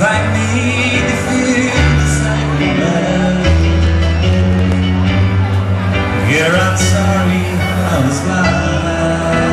invite me to feel the I'm sorry I was blind.